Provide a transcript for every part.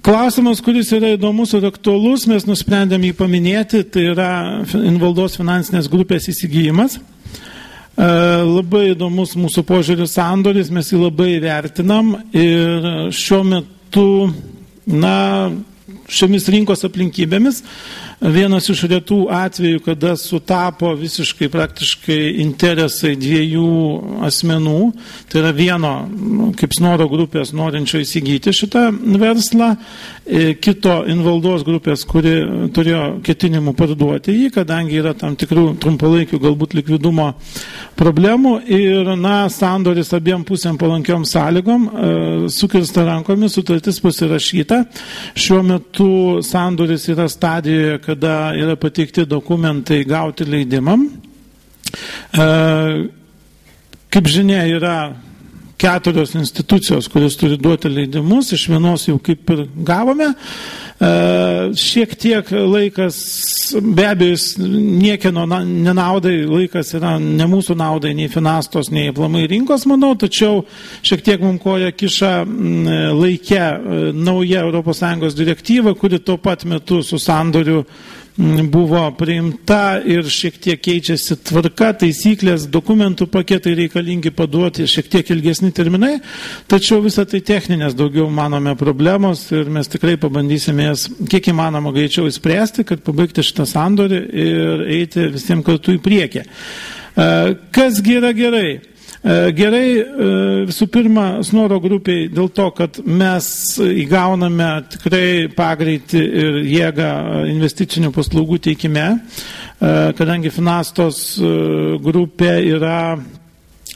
Klausimas, kuris yra įdomus ir aktualus, mes nusprendėm jį paminėti, tai yra Invaldos finansinės grupės įsigijimas. E, labai įdomus mūsų požiūris sandoris, mes jį labai vertinam ir šiuo metu, na, šiomis rinkos aplinkybėmis. Vienas iš retų atvejų, kada sutapo visiškai praktiškai interesai dviejų asmenų, tai yra vieno kaip snoro grupės norinčio įsigyti šitą verslą, e, kito invaldos grupės, kuri turėjo ketinimų parduoti jį, kadangi yra tam tikrų trumpalaikių galbūt likvidumo problemų ir, na, sandoris abiem pusėm palankiom sąlygom, e, sukirsta rankomis, sutartis pasirašyta. Šiuo metu sandoris yra stadijoje, kada yra pateikti dokumentai gauti leidimam. E, kaip žinia, yra keturios institucijos, kuris turi duoti leidimus, iš vienos jau kaip ir gavome. E, šiek tiek laikas, be abejo, niekieno nenaudai, laikas yra ne mūsų naudai, nei finanstos, nei plamai rinkos, manau, tačiau šiek tiek mums koja kiša laikė e, nauja ES direktyva, kuri tuo pat metu su sandoriu buvo priimta ir šiek tiek keičiasi tvarka, taisyklės, dokumentų paketai reikalingi paduoti šiek tiek ilgesni terminai, tačiau visą tai techninės daugiau manome problemos ir mes tikrai pabandysime jas kiek įmanoma greičiau įspręsti, kad pabaigti šitą sandorį ir eiti visiems kartu į priekį. E, kasgi yra gerai? E, gerai, e, visų pirma, snoro grupiai dėl to, kad mes įgauname tikrai pagreitį ir jėgą investicinių paslaugų teikime, e, kadangi Finastos grupė yra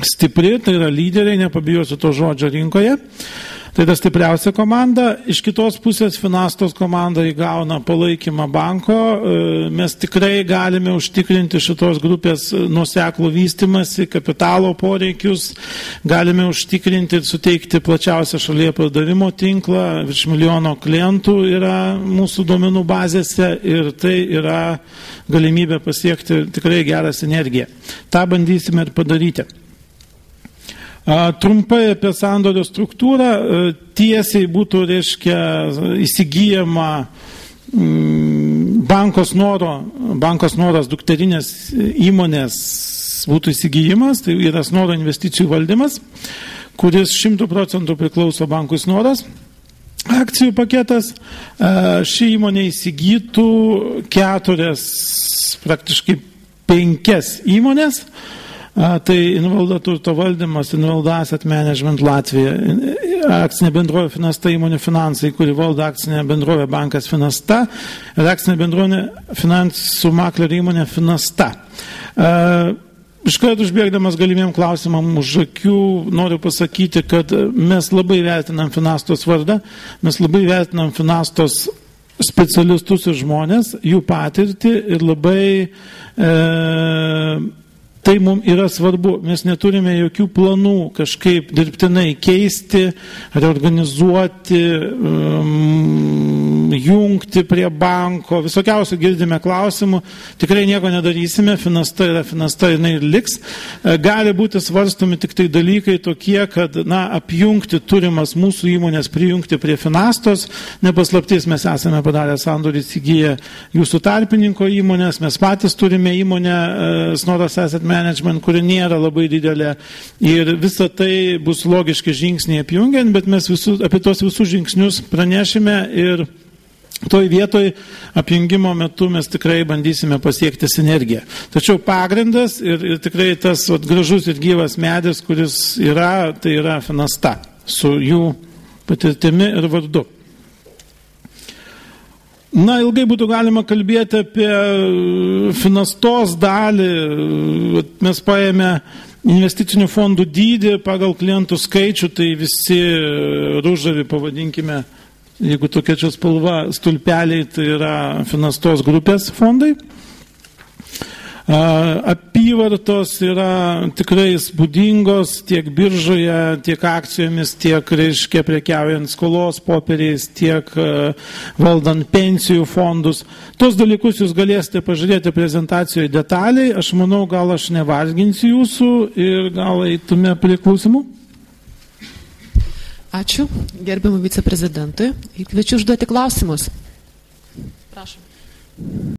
stipri, tai yra lyderiai, nepabijosiu to žodžio rinkoje. Tai yra stipriausia komanda. Iš kitos pusės Finastos komanda įgauna palaikymą banko. E, mes tikrai galime užtikrinti šitos grupės nuseklų vystimasi, kapitalo poreikius, galime užtikrinti ir suteikti plačiausią šalyje pardavimo tinklą. Virš milijono klientų yra mūsų duomenų bazėse ir tai yra galimybė pasiekti tikrai gerą sinergiją. Ta bandysime ir padaryti. Trumpai apie sandorio struktūrą. Tiesiai būtų, reiškia, įsigijama mm, bankos noro, bankos noras dukterinės įmonės būtų įsigijimas, tai yra snoro investicijų valdymas, kuris šimtų procentų priklauso bankui snoras. Akcijų paketas. Ši įmonė įsigytų keturias, praktiškai penkias įmonės A, tai Invaldo turto valdymas, Invaldo Asset Management Latvija, akcinė bendrovė Finasta įmonių finansai, kuri valdo akcinė bendrovė bankas Finasta ir akcinė bendrovė finansų maklerio įmonė Finasta. A, Iš karto užbėgdamas galimiem klausimam už akių noriu pasakyti, kad mes labai vertinam Finastos vardą, mes labai vertinam Finastos specialistus ir žmonės, jų patirtį ir labai e, Tai mums yra svarbu, mes neturime jokių planų kažkaip dirbtinai keisti, reorganizuoti, um, jungti prie banko, visokiausių girdime klausimų, tikrai nieko nedarysime, finasta yra finasta, jinai ir liks. E, gali būti svarstomi tik tai dalykai tokie, kad, na, apjungti turimas mūsų įmonės, prijungti prie finastos, nepaslaptis mes esame padarę sandorį įsigiję jūsų tarpininko įmonės, mes patys turime įmonę uh, Snoras Asset management, kuri nėra labai didelė. Ir visa tai bus logiški žingsniai apjungiant, bet mes visus, apie tos visus žingsnius pranešime ir Toj vietoj apjungimo metu mes tikrai bandysime pasiekti sinergiją. Tačiau pagrindas ir, ir tikrai tas vat, gražus ir gyvas medis, kuris yra, tai yra finasta su jų patirtimi ir vardu. Na, ilgai būtų galima kalbėti apie e, finastos dalį. Mes paėmė investicinių fondų dydį pagal klientų skaičių, tai visi ružavi, pavadinkime, jeigu tokia čia spalva, stulpeliai, tai yra finastos grupės fondai. Apyvartos yra tikrai spūdingos tiek biržoje, tiek akcijomis, tiek, reiškia, prekiaujant skolos popieriais, tiek valdant pensijų fondus. Tos dalykus jūs galėsite pažiūrėti prezentacijoje detaliai. Aš manau, gal aš nevarginsiu jūsų ir gal eitume prie klausimų. Ačiū gerbiamų viceprezidentui. Kviečiu užduoti klausimus. Prašom.